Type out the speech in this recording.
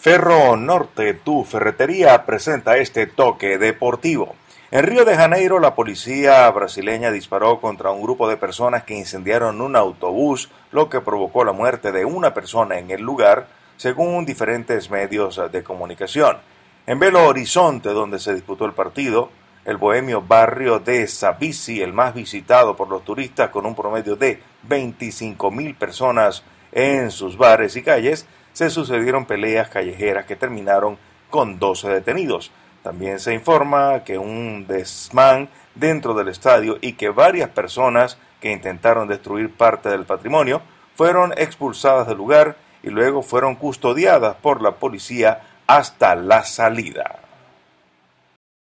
Ferro Norte, tu ferretería, presenta este toque deportivo. En Río de Janeiro, la policía brasileña disparó contra un grupo de personas que incendiaron un autobús, lo que provocó la muerte de una persona en el lugar, según diferentes medios de comunicación. En Belo Horizonte, donde se disputó el partido, el bohemio barrio de Savisi, el más visitado por los turistas con un promedio de 25 mil personas en sus bares y calles, se sucedieron peleas callejeras que terminaron con 12 detenidos. También se informa que un desmán dentro del estadio y que varias personas que intentaron destruir parte del patrimonio fueron expulsadas del lugar y luego fueron custodiadas por la policía hasta la salida.